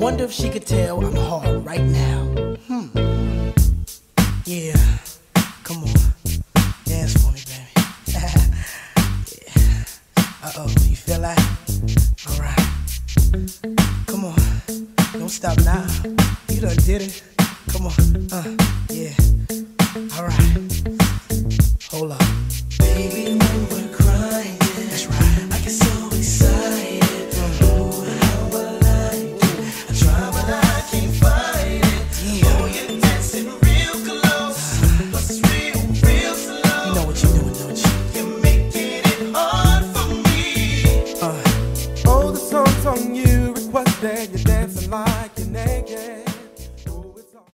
wonder if she could tell I'm hard right now. Hmm. Yeah. Come on. Dance for me, baby. yeah. Uh oh. You feel that? Alright. Come on. Don't stop now. You done did it. Come on. Uh, yeah. Alright. Hold up. song you requested, you're dancing like you're naked.